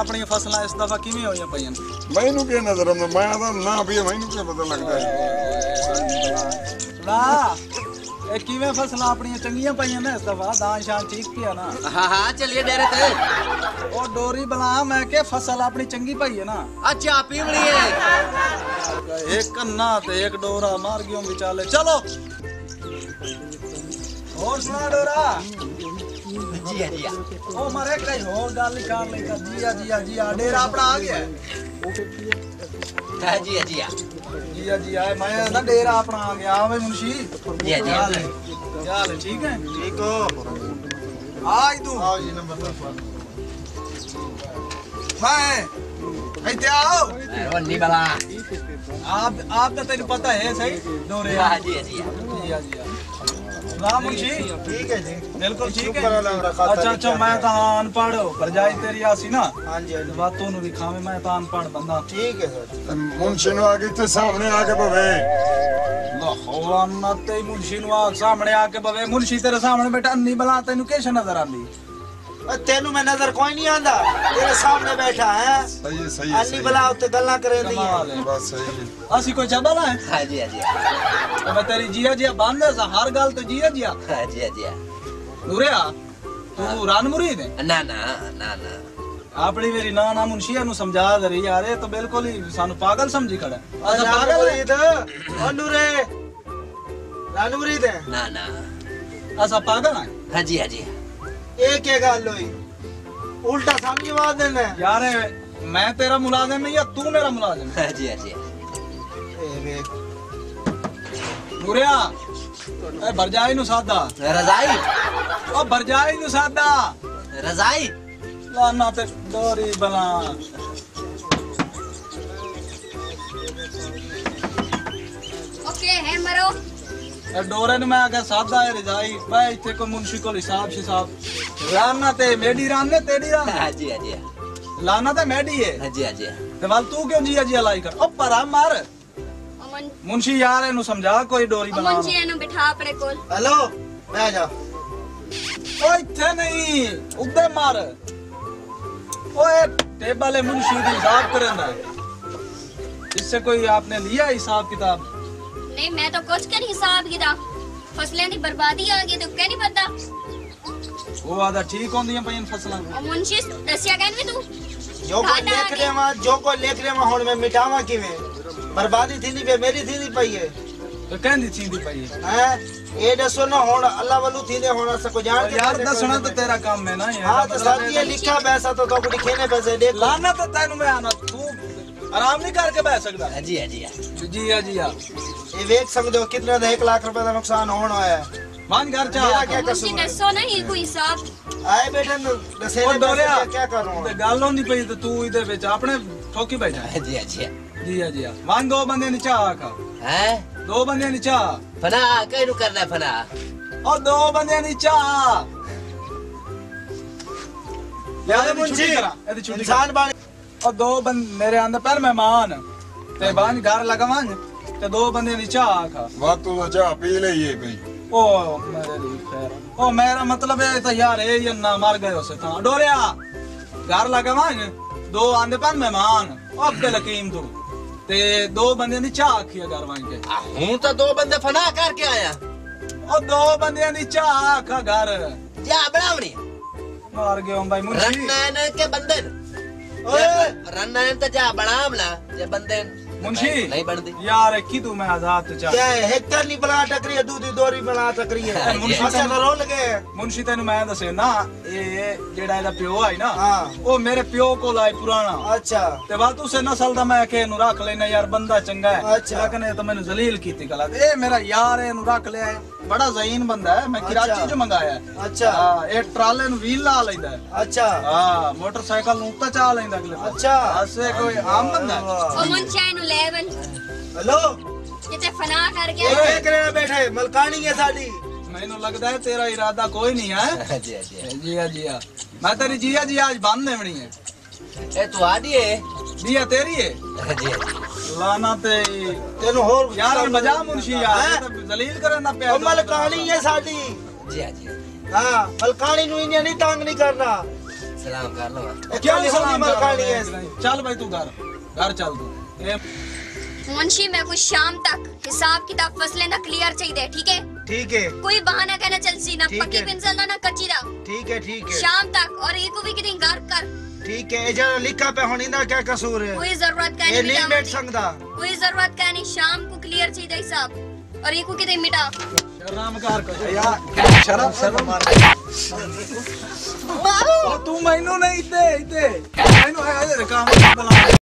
ਆਪਣੀਆਂ ਫਸਲਾਂ ਇਸ ਦਫਾ ਕਿਵੇਂ ਹੋਈਆਂ ਪਈਆਂ? ਮੈਨੂੰ ਕੀ ਨਜ਼ਰ ਆਉਂਦਾ? ਮੈਂ ਤਾਂ ਨਾ ਵੀ ਮੈਨੂੰ ਕੀ ਪਤਾ ਲੱਗਦਾ ਹੈ। ਵਾਹ ਇਹ ਕਿਵੇਂ ਫਸਲਾਂ ਆਪਣੀਆਂ ਚੰਗੀਆਂ ਪਈਆਂ ਨੇ ਇਸ ਦਫਾ? ਦਾਨ ਸ਼ਾਨ ਠੀਕ ਪਿਆ ਨਾ? ਹਾਂ ਹਾਂ ਚੱਲੀਏ ਡੇਰੇ ਤੇ। ਉਹ ਡੋਰੀ ਬਣਾ ਮੈਂ ਕਿ ਫਸਲ ਆਪਣੀ ਚੰਗੀ ਪਈ ਹੈ ਨਾ? ਅੱਛਾ ਪੀ ਬਣੀ ਹੈ। ਇੱਕ ਕੰਨਾ ਤੇ ਇੱਕ ਡੋਰਾ ਮਾਰ ਗਿਓ ਵਿਚਾਲੇ। ਚਲੋ। ਹੋਰ ਸੁਣਾ ਡੋਰਾ। ਜੀ ਆ ਜੀ ਆ ਉਹ ਮਾਰੇ ਕਈ ਹੋਰ ਗੱਲ ਕਰ ਲਈ ਤਾਂ ਜੀ ਆ ਜੀ ਆ ਜੀ ਆ। ਡੇਰਾ ਆਪਣਾ ਆ ਗਿਆ। ਹੈ ਜੀ ਆ ਜੀ ਆ। ਜੀ ਆ ਜੀ ਆ। ਮੈਂ ਨਾ ਡੇਰਾ ਆਪਣਾ ਆ ਗਿਆ ਓਏ ਮੁਨਸ਼ੀ। ਜੀ ਆ ਜੀ ਆ। ਚੱਲ ਠੀਕ ਹੈ? ਠੀਕ ਹੋ। ਆਜ ਤੂੰ। ਆਓ ਜੀ ਨੰਬਰ 10 ਹਾਂ ਇੱਥੇ ਆਓ। ਰੋਣੀ ਬਲਾ। ਆਪ ਆਪ ਤਾਂ ਤੈਨੂੰ ਪਤਾ ਹੈ ਸਹੀ? ਡੋਰੇ ਆ ਜੀ ਆ। ਜੀ ਆ ਜੀ ਆ। ਰਾਮ ਮੁਨਸ਼ੀ। ਠੀਕ ਹੈ ਜੀ। ਬਿਲਕੁਲ ਠੀਕ ਹੈ। ਅੱਛਾ ਅੱਛਾ ਮੈਂ ਤਾਂ ਅਨਪੜ੍ਹ ਪਰਜਾਈ ਤੇਰੀ ਆਸੀ ਨਾ। ਹਾਂਜੀ ਹਾਂਜੀ। ਬਾਤੋਂ ਨੂੰ ਵੀ ਖਾਵੇਂ ਮੈਂ ਤਾਂ ਅਨਪੜ੍ਹ ਬੰਦਾ। ਠੀਕ ਹੈ ਸਰ। ਮੁੰਸ਼ੀ ਨੂੰ ਆ ਕੇ ਇੱਥੇ ਸਾਹਮਣੇ ਆ ਕੇ ਭਵੇ ਲਾਹੌਰ ਤੇ ਮੁਨਸ਼ੀ ਨੂੰ ਆ ਸਾਹਮਣੇ ਆ ਕੇ ਬਵੇ। ਮੁਨਸ਼ੀ ਤੇਰੇ ਸਾਹਮਣੇ ਬੈਠਾ ਅੰਨੀ ਬਲਾ ਤੈਨੂੰ ਕਿਸ ਨਜ਼ਰ ਆਂਦੀ ਤੈਨੂੰ ਮੈਂ ਨਜ਼ਰ ਕੋਈ ਨਹੀਂ ਆਂਦਾ ਤੇਰੇ ਸਾਹਮਣੇ ਬੈਠਾ ਹੈ। ਸਹੀ ਸਹੀ ਅੰਨੀ ਬਲਾ ਉੱਤੇ ਗੱਲਾਂ ਕਰੇਂਦੀ ਹੈ ਬਸ ਸਹੀ ਅਸੀਂ ਕੋਈ ਜਬਲ ਹੈ? ਹਾਂਜੀ ਹਾਂਜੀ। ਤੇ ਮੈਂ ਤੇਰੀ ਜੀਆ ਜੀਆ ਬੰਨਦਾ ਸਾਂ ਹਰ ਗੱਲ ਤੇ ਜੀਆ ਜੀਆ। ਹਾਂਜੀ ਹਾਂਜੀ। ਨੂਰਿਆ ਤੂੰ ਰਾਨ ਮੁਰੀਦ ਨਾ ਨਾ ਨਾ ਨਾ। ਆਪਣੀ ਮੇਰੀ ਨਾ ਨਾ ਮੁਨਸ਼ੀਆ ਨੂੰ ਸਮਝਾ ਦੇ ਰਹੀ ਯਾਰ ਤਾਂ ਬਿਲਕੁਲ ਹੀ ਸਾਨੂੰ ਪਾਗਲ ਸਮਝੀ ਖੜਾ ਅਸਾਂ ਪਾਗਲ ਮੁਰੀਦ। ਓ ਨੂਰੇ ਰਾਨ ਮੁਰੀਦ ਨਾ ਨਾ। ਅਸਾਂ ਪਾਗਲ ਹਾਂ? ਹਾਂਜੀ ਹਾਂਜੀ। ਇਹ ਕੀ ਗੱਲ ਹੋਈ? ਉਲਟਾ ਸਮਝਵਾ ਦੇਣਾ ਯਾਰ ਮੈਂ ਤੇਰਾ ਮੁਲਾਜ਼ਮ ਨਹੀਂ ਜਾਂ ਤੂੰ ਮੇਰਾ ਮੁਲਾਜ਼ਮ? ਹੈ ਜੀ ਜੀ ਇਹ ਵੇਖ। ਮੁਰਿਆ ਏ ਬਰਜਾਈ ਨੂੰ ਸਾਦਾ। ਰਜ਼ਾਈ? ਓ ਬਰਜਾਈ ਨੂੰ ਸਾਦਾ। ਰਜ਼ਾਈ? ਲਾਨਾ ਤੇ ਡੋਰੀ ਬਲਾ ਓਕੇ ਹੈ ਮਰੋ। ਡੋਰੇ ਨੂੰ ਮੈਂ ਆਖਿਆ ਸਾਦਾ ਹੈ ਰਜਾਈ ਮੈਂ ਇੱਥੇ ਕੋ ਮੁਨਸ਼ੀ ਕੋਲ ਹਿਸਾਬ ਸ਼ਿਸਾਬ ਲਾਨਾ ਤੇ ਮੇਡੀ ਰਾਂ ਨੇ ਤੇਰੀ ਰਾਂ हाँ जी हाँ जी हाँ ਲਾਨਾ ਤੇ ਮੈਡੀ ਹੈ हाँ जी हाँ जी ਤੇ ਵੱਲ ਤੂੰ ਕਿਉਂ ਜੀਆ ਜੀਆ ਲਾਈ ਕਰ ਉਹ ਪਰਾ ਮਾਰ अमन ਮੁਨਸ਼ੀ ਯਾਰ ਇਹਨੂੰ ਸਮਝਾ ਕੋਈ ਡੋਰੀ ਬਣਾ अमन जी ने बिठा अपने कोल ਹੈਲੋ ਬਹਿ ਜਾ ओ इतने नहीं उधर मार ओए टेबल है मुंशी दी हिसाब करना है इससे कोई आपने लिया हिसाब किताब ਨੇ ਮੈਂ ਤਾਂ ਕੁਝ ਕਰ ਹਿਸਾਬ ਕਿਦਾ ਫਸਲਾਂ ਦੀ ਬਰਬਾਦੀ ਆ ਗਈ ਤੇ ਕਹਿ ਨਹੀਂ ਪਤਾ? ਉਹ ਆਦਾ ਠੀਕ ਹੁੰਦੀਆਂ ਪਈਆਂ ਫਸਲਾਂ। ਉਹ ਮੁਨਸ਼ੀ ਦੱਸਿਆ ਕਹਿਣ ਵੀ ਤੂੰ? ਜੋ ਕੋ ਲਿਖ ਰਿਹਾ ਮੈਂ ਜੋ ਕੋ ਲਿਖ ਰਿਹਾ ਮੈਂ ਹੁਣ ਮੈਂ ਮਿਟਾਵਾਂ ਕਿਵੇਂ? ਬਰਬਾਦੀ ਥੀਂਦੀ ਪਈ ਮੇਰੀ ਥੀਂਦੀ ਪਈ ਹੈ ਤੇ ਕਹਿੰਦੀ ਥੀਂਦੀ ਪਈ ਹੈ? ਇਹ ਦੱਸੋ ਨਾ ਹੁਣ ਅੱਲਾ ਵੱਲੋਂ ਥੀਂਦੇ ਹੁਣ ਅਸਾਂ ਕੋ ਜਾਣ ਯਾਰ ਦੱਸਣਾ ਤਾਂ ਤੇਰਾ ਕੰਮ ਹੈ ਨਾ ਯਾਰ। ਹਾਂ ਤਾਂ ਸਾਡੀ ਇਹ ਪੈਸਾ ਤਾਂ ਤੋ ਕੋ ਲਿਖੇਨੇ ਪੈਸੇ ਦੇਖ। ਲਾਨਾ ਤਾਂ ਤੈਨੂੰ ਮੈਂ ਆਣਾ ਤੂੰ ਆਰਾਮ ਨਹੀਂ ਕਰਕੇ ਬੈਠ ਸਕਦਾ। ਜੀ ਜੀ ਜੀ ਜੀ ਜੀ ये देख सकते हो कितने का एक लाख रुपए का नुकसान होना है मान घर चा मेरा क्या कसूर है सो नहीं कोई हिसाब आए बेटा दसेरे बोलिया क्या करूं ते गालो नहीं पई तो तू इधर बेच अपने ठोकी बैठा है जी जी जी जी मान दो बंदे ने चा का हैं दो बंदे ने चा फना कैनु करना फना और दो बंदे ने चा यार मुंशी इंसान बन और दो बंद मेरे अंदर पर मेहमान ते बान घर लगवान ਤੇ ਦੋ ਬੰਦੇ ਦੀ ਚਾਹ ਆਖਾ ਵਾਤੂ ਦਾ ਚਾਹ ਪੀ ਲਈਏ ਭਈ ਓ ਮੇਰੇ ਲਈ ਖੈਰ। ਓ ਮੇਰਾ ਮਤਲਬ ਇਹ ਤਾਂ ਯਾਰ ਇਹ ਜੰਨਾ ਮਰ ਗਏ ਉਸੇ ਤਾਂ ਡੋਰਿਆ ਘਰ ਲਗਾਵਾਂਗੇ। ਦੋ ਆਂਦੇ ਪਨ ਮਹਿਮਾਨ ਓ ਅਬਦੁਲ ਹਕੀਮ ਤੋਂ। ਤੇ ਦੋ ਬੰਦਿਆਂ ਦੀ ਚਾਹ ਆਖੀ ਆ ਘਰ ਵਾਂਗੇ ਹੁਣ ਤਾਂ ਦੋ ਬੰਦੇ ਫਨਾ ਕਰਕੇ ਆਇਆ। ਓ ਦੋ ਬੰਦਿਆਂ ਦੀ ਚਾਹ ਆਖਾ ਘਰ। ਜਾ ਬਣਾਉਣੀ। ਮਾਰ ਗਏ ਬਾਈ ਮੁੰਡੀ ਰੰਨਾਨ ਕੇ ਬੰਦੇ ਓਏ। ਰੰਨਾਨ ਤਾਂ ਜਾ ਬਣਾਵਣਾ ਜੇ ਬੰਦੇ मुंशी नहीं बनती यार की तू मैं आजाद तो ਕਿਆ चाह ਹੈ ਹੈਕਟਰ ਨਹੀਂ ਬਣਾ ਟਕਰੀ ਹੈ ਦੂਦੀ ਦੋਰੀ ਬਣਾ ਟਕਰੀ ਹੈ ਮੁਨਸ਼ੀ ਅਸਾਂ ਤਾਂ ਰੋਲ ਗਏ ਮੁਨਸ਼ੀ ਤੈਨੂੰ ਮੈਂ ਦੱਸਿਆ ਨਾ ਇਹ ਜਿਹੜਾ ਇਹਦਾ ਪਿਓ ਆਈ ਨਾ ਹਾਂ। ਉਹ ਮੇਰੇ ਪਿਓ ਕੋਲ ਆਈ ਪੁਰਾਣਾ ਅੱਛਾ ਤੇ ਬਾਤ ਉਸੇ ਨਸਲ ਦਾ ਮੈਂ ਕਿ ਇਹਨੂੰ ਰੱਖ ਲੈਣਾ ਯਾਰ ਬੰਦਾ ਚੰਗਾ ਹੈ ਅੱਛਾ। ਲੇਕਿਨ ਇਹ ਤਾਂ ਮੈਨੂੰ ਜ਼ਲੀਲ ਕੀਤੀ ਗਲਤ ਇਹ ਮੇਰਾ ਯਾਰ ਹੈ ਇਹਨੂੰ ਰੱਖ ਲਿਆ ਹੈ ਬੜਾ ਜ਼ਹੀਨ ਬੰਦਾ ਹੈ ਮੈਂ ਅੱਛਾ। ਕਰਾਚੀ ਚ ਮੰਗਾਇਆ ਹੈ। ਅੱਛਾ ਹਾਂ ਇਹ ਟਰਾਲੇ ਨੂੰ ਵੀਲ ਲਾ ਲੈਂਦਾ ਹੈ ਅੱਛਾ ਹਾਂ ਮੋਟਰਸਾਈਕਲ ਨੂੰ ਉੱਤੇ ਚਾ ਲੈਂਦਾ ਅਗਲੇ ਪਾਸੇ। ਅੱਛਾ। ਅਸੇ ਕੋਈ ਆਮ ਬੰਦਾ ਹੈ। और मुंशी नु लेवन ਹੈਲੋ जिते फना कर ਇਹ गया ਵੇਖ ਰਹੇ ਬੈਠੇ ਮਲਕਾਣੀ ਹੈ ਸਾਡੀ ਮੈਨੂੰ ਲੱਗਦਾ ਹੈ ਤੇਰਾ ਇਰਾਦਾ ਕੋਈ ਨਹੀਂ ਹੈ हाँ जी हाँ जी जी हाँ जी हाँ मैं तेरी जिया जी आज बांध देवनी है ए तू आदि है जिया तेरी है हाँ जी हाँ जी लाना ते ਤੈਨੂੰ ਹੋਰ यार बजा मुंशी यार ਹੈਂ? ये तो जलील करना पे ਉਹ ਮਲਕਾਣੀ ਹੈ ਸਾਡੀ जी हाँ जी ਹਾਂ ਮਲਕਾਣੀ ਨੂੰ ਇਹਨੇ ਨਹੀਂ ਤੰਗ ਨਹੀਂ ਕਰਨਾ ਸਲਾਮ ਕਰ ਲਵਾਂ ਕਿਉਂ ਨਹੀਂ ਹੋਣੀ ਮਲਕਾਣੀ ਹੈ ਚੱਲ ਬਈ ਤੂੰ ਘਰ ਘਰ ਚੱਲ ਤੂੰ ਇਹ मुंशी मेरे को शाम तक हिसाब किताब फसलें दा क्लियर चाहिए ठीक है ठीक है कोई बहाना कहना चल सी ना ठीक पक्की है। पिंसल ना ना कच्ची दा ठीक है ठीक है। शाम तक और एक भी की दिन घर कर। ठीक है जरा लिखा पे होनी ना क्या कसूर है? कोई ज़रूरत का नहीं लिमिट संगदा। कोई ज़रूरत का नहीं शाम को क्लियर चाहिए साहब और एक की दिन मिटा। शर्म कर को यार शर्म शर्म मार। तू मैनू नहीं इते इते मैनू है काम बना